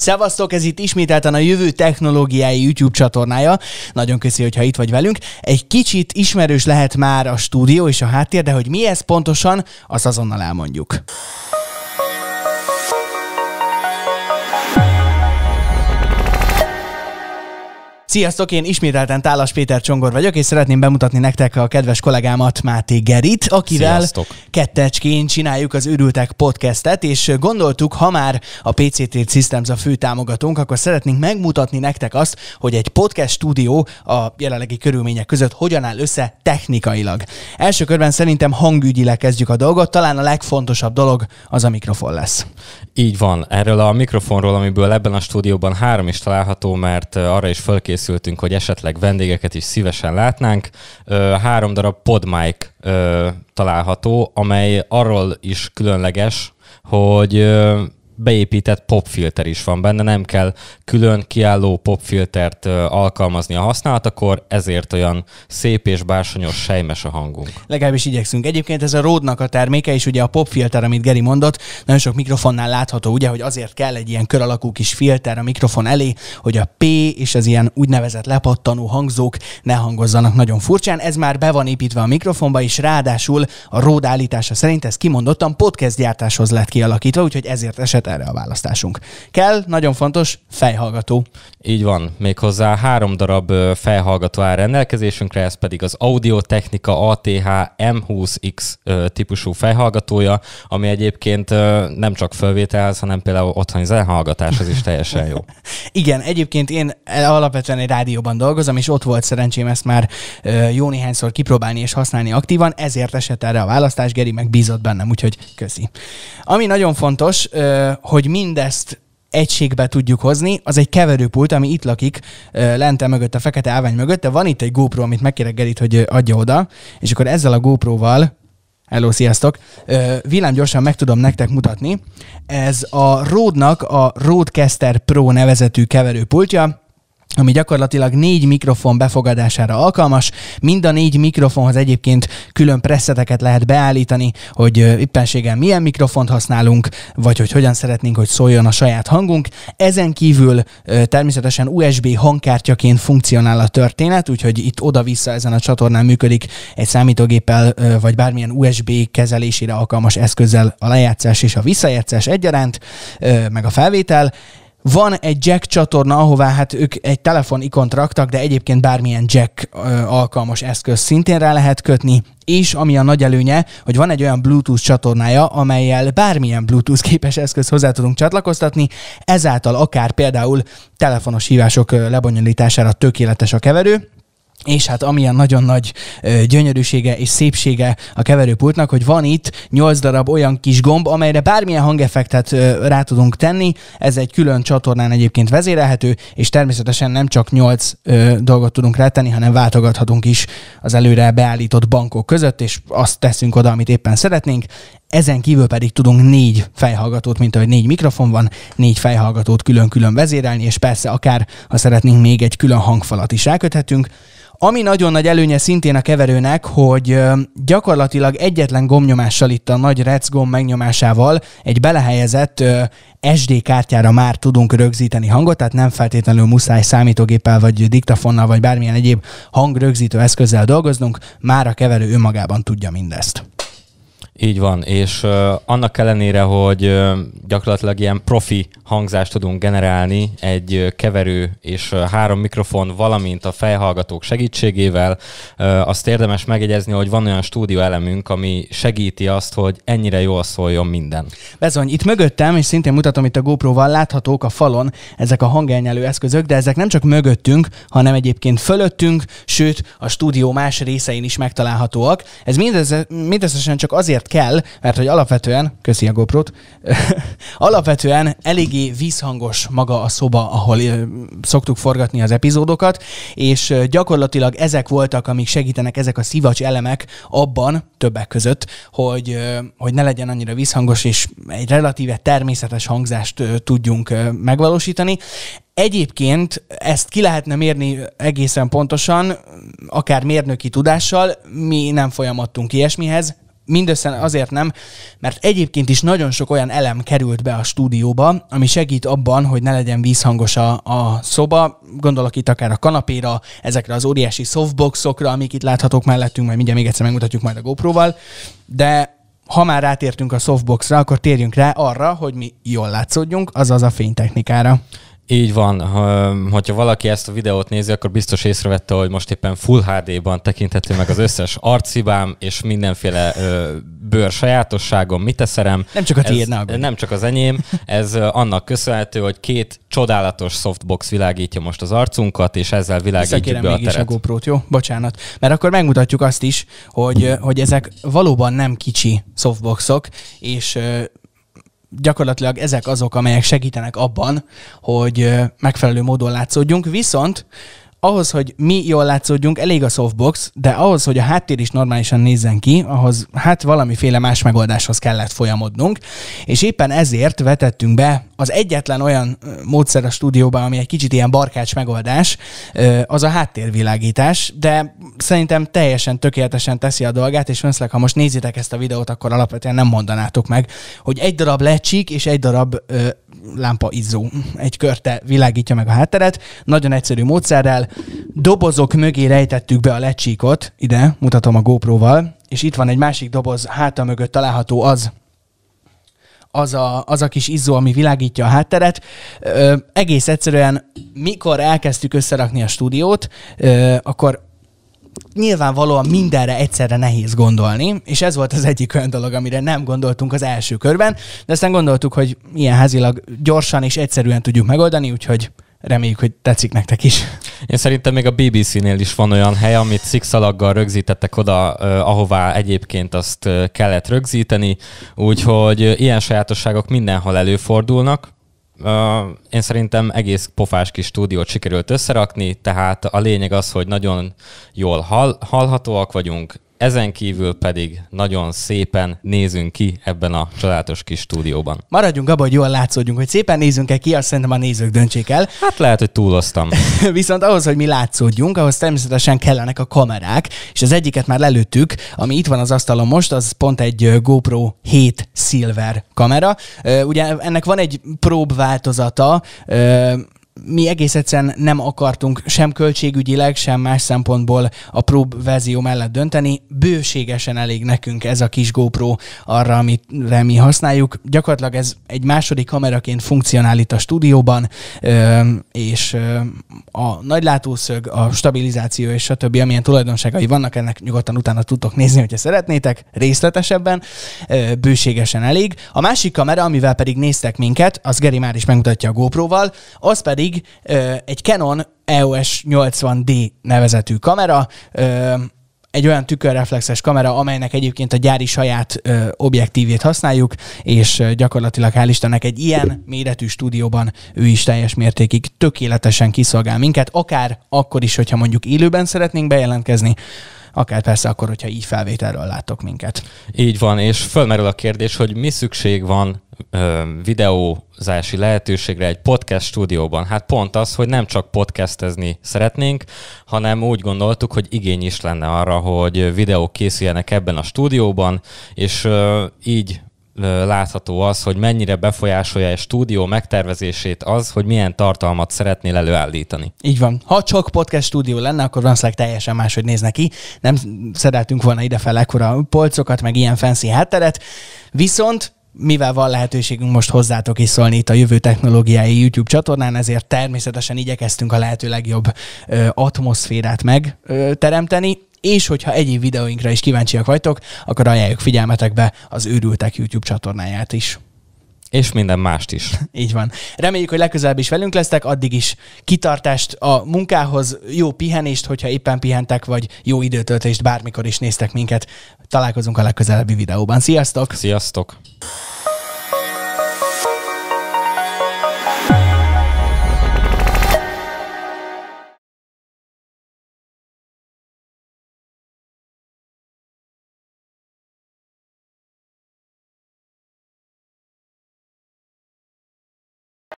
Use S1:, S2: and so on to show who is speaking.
S1: Szevasztok, ez itt ismételten a Jövő Technológiái YouTube csatornája. Nagyon köszi, hogyha itt vagy velünk. Egy kicsit ismerős lehet már a stúdió és a háttér, de hogy mi ez pontosan, azt azonnal elmondjuk. Sziasztok, én ismételten Tálas Péter Csongor vagyok, és szeretném bemutatni nektek a kedves kollégámat, Máté Gerit, akivel
S2: Sziasztok.
S1: kettecskén csináljuk az Őrültek podcastet, és gondoltuk, ha már a PCT Systems a fő támogatónk, akkor szeretnénk megmutatni nektek azt, hogy egy podcast stúdió a jelenlegi körülmények között hogyan áll össze technikailag. Első körben szerintem hangügyileg kezdjük a dolgot, talán a legfontosabb dolog az a mikrofon lesz.
S2: Így van. Erről a mikrofonról, amiből ebben a stúdióban három is található, mert arra is fölkészültünk, hogy esetleg vendégeket is szívesen látnánk. Három darab podmic található, amely arról is különleges, hogy beépített popfilter is van benne, nem kell külön kiálló popfiltert alkalmazni a használatakor, ezért olyan szép és bársonyos, sejmes a hangunk.
S1: Legalábbis igyekszünk. Egyébként ez a Ródnak a terméke, és ugye a popfilter, amit Geri mondott, nagyon sok mikrofonnál látható, ugye, hogy azért kell egy ilyen kör alakú kis filter a mikrofon elé, hogy a P és az ilyen úgynevezett lepattanó hangzók ne hangozzanak nagyon furcsán. Ez már be van építve a mikrofonba, és ráadásul a Ród állítása szerint ez kimondottan podcast gyártáshoz lett kialakítva, úgyhogy ezért esett erre a választásunk. Kell, nagyon fontos, fejhallgató.
S2: Így van, méghozzá három darab fejhallgató áll rendelkezésünkre, ez pedig az Audio Technica ATH M20X ö, típusú fejhallgatója, ami egyébként nem csak fölvételhez, hanem például otthoni zenehallgatáshoz is teljesen jó.
S1: Igen, egyébként én alapvetően egy rádióban dolgozom, és ott volt szerencsém ezt már jó néhányszor kipróbálni és használni aktívan, ezért esett erre a választás, Geri meg bízott bennem, úgyhogy köszi. Ami nagyon fontos, hogy mindezt egységbe tudjuk hozni, az egy keverőpult, ami itt lakik, lente mögött, a fekete állvány mögött, de van itt egy GoPro, amit megkérek Gerit, hogy adja oda, és akkor ezzel a GoPro-val Hello, sziasztok! Villám gyorsan meg tudom nektek mutatni. Ez a Rode-nak a Rodecaster Pro nevezetű keverőpultja, ami gyakorlatilag négy mikrofon befogadására alkalmas. Mind a négy mikrofonhoz egyébként külön presszeteket lehet beállítani, hogy éppenséggel milyen mikrofont használunk, vagy hogy hogyan szeretnénk, hogy szóljon a saját hangunk. Ezen kívül természetesen USB hangkártyaként funkcionál a történet, úgyhogy itt oda-vissza ezen a csatornán működik egy számítógéppel, vagy bármilyen USB kezelésére alkalmas eszközzel a lejátszás és a visszajátszás egyaránt, meg a felvétel. Van egy jack csatorna, ahová hát ők egy telefon ikont raktak, de egyébként bármilyen jack alkalmas eszköz szintén rá lehet kötni, és ami a nagy előnye, hogy van egy olyan Bluetooth csatornája, amelyel bármilyen Bluetooth képes eszköz hozzá tudunk csatlakoztatni, ezáltal akár például telefonos hívások lebonyolítására tökéletes a keverő, és hát amilyen nagyon nagy ö, gyönyörűsége és szépsége a keverőpultnak, hogy van itt 8 darab olyan kis gomb, amelyre bármilyen hangeffektet ö, rá tudunk tenni. Ez egy külön csatornán egyébként vezérelhető, és természetesen nem csak 8 ö, dolgot tudunk rátenni, hanem váltogathatunk is az előre beállított bankok között, és azt teszünk oda, amit éppen szeretnénk. Ezen kívül pedig tudunk négy fejhallgatót, mint ahogy négy mikrofon van, négy fejhallgatót külön-külön vezérelni, és persze akár, ha szeretnénk, még egy külön hangfalat is ráköthetünk. Ami nagyon nagy előnye szintén a keverőnek, hogy gyakorlatilag egyetlen gombnyomással itt a nagy rec gomb megnyomásával egy belehelyezett SD kártyára már tudunk rögzíteni hangot, tehát nem feltétlenül muszáj számítógéppel, vagy diktafonnal, vagy bármilyen egyéb hangrögzítő eszközzel dolgoznunk, már a keverő önmagában tudja mindezt.
S2: Így van, és uh, annak ellenére, hogy uh, gyakorlatilag ilyen profi hangzást tudunk generálni egy keverő és három mikrofon, valamint a fejhallgatók segítségével, azt érdemes megjegyezni, hogy van olyan stúdió elemünk, ami segíti azt, hogy ennyire jól szóljon minden.
S1: Bezony, itt mögöttem, és szintén mutatom itt a GoPro-val, láthatók a falon ezek a hangelnyelő eszközök, de ezek nem csak mögöttünk, hanem egyébként fölöttünk, sőt a stúdió más részein is megtalálhatóak. Ez mindez, mindösszesen csak azért kell, mert hogy alapvetően, köszi a GoPro-t, alapvetően eléggé vízhangos maga a szoba, ahol szoktuk forgatni az epizódokat, és gyakorlatilag ezek voltak, amik segítenek, ezek a szivacs elemek abban, többek között, hogy, hogy ne legyen annyira vízhangos, és egy relatíve természetes hangzást tudjunk megvalósítani. Egyébként ezt ki lehetne mérni egészen pontosan, akár mérnöki tudással, mi nem folyamodtunk ilyesmihez, mindössze azért nem, mert egyébként is nagyon sok olyan elem került be a stúdióba, ami segít abban, hogy ne legyen vízhangos a, a szoba. Gondolok itt akár a kanapéra, ezekre az óriási softboxokra, amik itt láthatók mellettünk, majd mindjárt még egyszer megmutatjuk majd a GoPro-val. De ha már rátértünk a softboxra, akkor térjünk rá arra, hogy mi jól látszódjunk, azaz a fénytechnikára.
S2: Így van, hogyha valaki ezt a videót nézi, akkor biztos észrevette, hogy most éppen Full HD-ban tekinthető meg az összes arcibám és mindenféle bőr sajátosságom, mit teszerem.
S1: Nem csak a tiéd, ne
S2: Nem csak az enyém, ez annak köszönhető, hogy két csodálatos softbox világítja most az arcunkat, és ezzel világítjuk be a teret.
S1: a GoPro-t, jó? Bocsánat. Mert akkor megmutatjuk azt is, hogy, hogy ezek valóban nem kicsi softboxok, és gyakorlatilag ezek azok, amelyek segítenek abban, hogy megfelelő módon látszódjunk, viszont ahhoz, hogy mi jól látszódjunk, elég a softbox, de ahhoz, hogy a háttér is normálisan nézzen ki, ahhoz hát valamiféle más megoldáshoz kellett folyamodnunk, és éppen ezért vetettünk be az egyetlen olyan módszer a stúdióban, ami egy kicsit ilyen barkács megoldás, az a háttérvilágítás, de szerintem teljesen tökéletesen teszi a dolgát, és önszleg, ha most nézitek ezt a videót, akkor alapvetően nem mondanátok meg, hogy egy darab lecsik és egy darab lámpa izzó egy körte világítja meg a hátteret. Nagyon egyszerű módszerrel. Dobozok mögé rejtettük be a lecsíkot, ide mutatom a GoPro-val, és itt van egy másik doboz háta mögött található az, az a, az a kis izzó, ami világítja a hátteret. Ö, egész egyszerűen, mikor elkezdtük összerakni a stúdiót, ö, akkor nyilvánvalóan mindenre egyszerre nehéz gondolni, és ez volt az egyik olyan dolog, amire nem gondoltunk az első körben, de aztán gondoltuk, hogy ilyen házilag gyorsan és egyszerűen tudjuk megoldani, úgyhogy reméljük, hogy tetszik nektek is.
S2: Én szerintem még a BBC-nél is van olyan hely, amit szikszalaggal rögzítettek oda, ahová egyébként azt kellett rögzíteni, úgyhogy ilyen sajátosságok mindenhol előfordulnak, én szerintem egész pofás kis stúdiót sikerült összerakni, tehát a lényeg az, hogy nagyon jól hall, hallhatóak vagyunk, ezen kívül pedig nagyon szépen nézünk ki ebben a csodálatos kis stúdióban.
S1: Maradjunk abban, hogy jól látszódjunk, hogy szépen nézzünk-e ki, azt szerintem a nézők döntsék el.
S2: Hát lehet, hogy túloztam.
S1: Viszont ahhoz, hogy mi látszódjunk, ahhoz természetesen kellenek a kamerák, és az egyiket már lelőttük, ami itt van az asztalon most, az pont egy GoPro 7 Silver kamera. Ugye ennek van egy prób változata, mi egész egyszerűen nem akartunk sem költségügyileg, sem más szempontból a prób verzió mellett dönteni. Bőségesen elég nekünk ez a kis GoPro arra, amit mi használjuk. Gyakorlatilag ez egy második kameraként funkcionál itt a stúdióban, és a nagylátószög, a stabilizáció és stb. amilyen tulajdonságai vannak, ennek nyugodtan utána tudtok nézni, hogyha szeretnétek részletesebben, bőségesen elég. A másik kamera, amivel pedig néztek minket, az Geri már is megmutatja a GoPro-val, az pedig pedig egy Canon EOS 80D nevezetű kamera, egy olyan tükörreflexes kamera, amelynek egyébként a gyári saját ö, objektívét használjuk, és gyakorlatilag hál' Istennek egy ilyen méretű stúdióban ő is teljes mértékig tökéletesen kiszolgál minket, akár akkor is, hogyha mondjuk élőben szeretnénk bejelentkezni, akár persze akkor, hogyha így felvételről látok minket.
S2: Így van, és fölmerül a kérdés, hogy mi szükség van videózási lehetőségre egy podcast stúdióban? Hát pont az, hogy nem csak podcastezni szeretnénk, hanem úgy gondoltuk, hogy igény is lenne arra, hogy videók készüljenek ebben a stúdióban, és így látható az, hogy mennyire befolyásolja egy stúdió megtervezését az, hogy milyen tartalmat szeretnél előállítani.
S1: Így van. Ha csak podcast stúdió lenne, akkor valószínűleg teljesen máshogy néz neki. Nem szedeltünk volna idefel ekkora polcokat, meg ilyen fancy hátteret. Viszont mivel van lehetőségünk most hozzátok is szólni itt a jövő technológiái YouTube csatornán, ezért természetesen igyekeztünk a lehető legjobb ö, atmoszférát megteremteni, és hogyha egyéb videóinkra is kíváncsiak vagytok, akkor ajánljuk figyelmetekbe az Őrültek YouTube csatornáját is.
S2: És minden mást is.
S1: Így van. Reméljük, hogy legközelebb is velünk lesztek, addig is kitartást a munkához, jó pihenést, hogyha éppen pihentek, vagy jó időtöltést bármikor is néztek minket. Találkozunk a legközelebbi videóban. Sziasztok!
S2: Sziasztok!